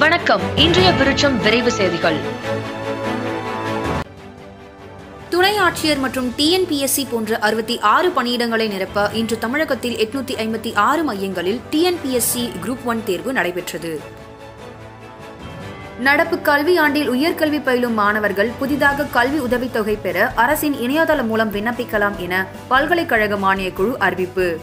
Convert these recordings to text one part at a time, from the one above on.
வணக்கம். இன்றைய விருட்சம் விரைவு செய்திகள். துணை ஆட்சியர் மற்றும் டிஎன்பிஎஸ்சி போன்ற அறுபத்தி ஆறு பணியிடங்களை நிரப்ப இன்று தமிழகத்தில் எட்நூத்தி ஐம்பத்தி ஆறு மையங்களில் டிஎன்பிஎஸ்சி குரூப் ஒன் தேர்வு நடைபெற்றது. நடப்பு கல்வியாண்டில் உயர்கல்வி பயிலும் மாணவர்கள் புதிதாக கல்வி உதவித்தொகை பெற அரசின் இணையதளம் மூலம் விண்ணப்பிக்கலாம் என பல்கலைக்கழக மானியக்குழு அறிவிப்பு.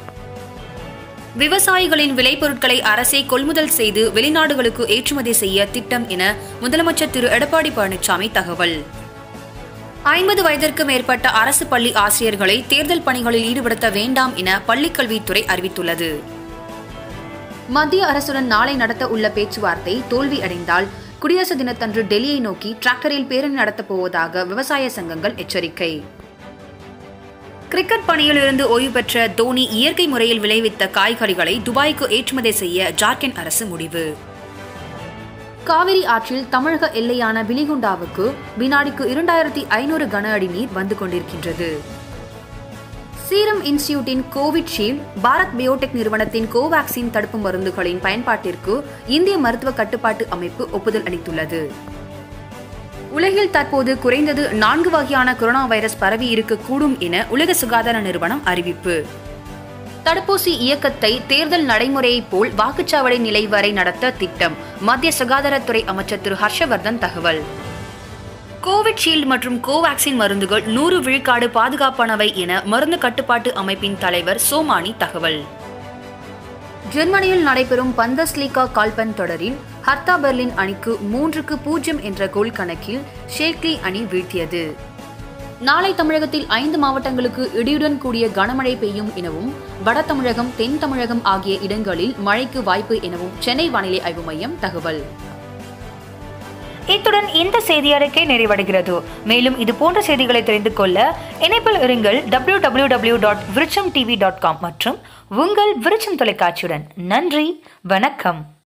விவசாயிகளின் விளைபொருட்களை அரசே கொள்முதல் செய்து வெளிநாடுகளுக்கு ஏற்றுமதி செய்ய திட்டம் என முதலமைச்சர் திரு. எடப்பாடி பழனிசாமி தகவல். ஐம்பது வயதிற்கு மேற்பட்ட அரசு பள்ளி ஆசிரியர்களை தேர்தல் பணிகளில் ஈடுபடுத்த வேண்டாம் என பள்ளிக்கல்வித்துறை அறிவித்துள்ளது. மத்திய அரசுடன் நாளை நடத்த உள்ள பேச்சுவார்த்தை தோல்வி அடைந்தால் குடியரசு தினத்தன்று டெல்லியை நோக்கி டிராக்டரில் பேரணி நடத்தப் போவதாக விவசாய சங்கங்கள் எச்சரிக்கை. கிரிக்கெட் பணியிலிருந்து ஓய்வு பெற்ற தோனி இயற்கை முறையில் விளைவித்த காய்கறிகளை துபாய்க்கு ஏற்றுமதி செய்ய ஜார்க்கண்ட் அரசு முடிவு. காவிரி ஆற்றில் தமிழக எல்லையான பிலிகுண்டாவுக்கு வினாடிக்கு இரண்டாயிரத்தி ஐநூறு கன அடி நீர் வந்து கொண்டிருக்கின்றது. சீரம் இன்ஸ்டியூட்டின் கோவிட்ஷீல்ட் பாரத் பயோடெக் நிறுவனத்தின் கோவாக்சின் தடுப்பு மருந்துகளின் பயன்பாட்டிற்கு இந்திய மருத்துவ கட்டுப்பாட்டு அமைப்பு ஒப்புதல் அளித்துள்ளது. உலகில் தற்போது குறைந்தது நான்கு வகையான கொரோனா வைரஸ் பரவி இருக்கக்கூடும் என உலக சுகாதார நிறுவனம் அறிவிப்பு. தடுப்பூசி இயக்கத்தை தேர்தல் நடைமுறையைப் போல் வாக்குச்சாவடி நிலை வரை நடத்த திட்டம் மத்திய சுகாதாரத்துறை அமைச்சர் திரு ஹர்ஷவர்தன் தகவல். கோவிட்ஷீல்டு மற்றும் கோவாக்சின் மருந்துகள் நூறு விழுக்காடு பாதுகாப்பானவை என மருந்து கட்டுப்பாட்டு அமைப்பின் தலைவர் சோமானி தகவல். ஜெர்மனியில் நடைபெறும் பந்தஸ்லீகா கால்பந்து தொடரில் ஹர்தா பெர்லின் அணிக்கு மூன்றுக்கு பூஜ்ஜியம் என்ற கோல் கணக்கில் ஷேக்லி அணி வீழ்த்தியது. நாளை தமிழகத்தில் ஐந்து மாவட்டங்களுக்கு இடியுடன் கூடிய கனமழை பெய்யும் எனவும் வட தமிழகம் தென் தமிழகம் ஆகிய இடங்களில் மழைக்கு வாய்ப்பு எனவும் சென்னை வானிலை ஆய்வு மையம் தகவல். இத்துடன் இந்த செய்தி அறிக்கை நிறைவடைகிறது. மேலும் இது போன்ற செய்திகளை தெரிந்து கொள்ள இணைப்பில் இருங்கள் W W W dot Virutcham TV dot com மற்றும் உங்கள் விருச்சம் தொலைக்காட்சியுடன். நன்றி வணக்கம்.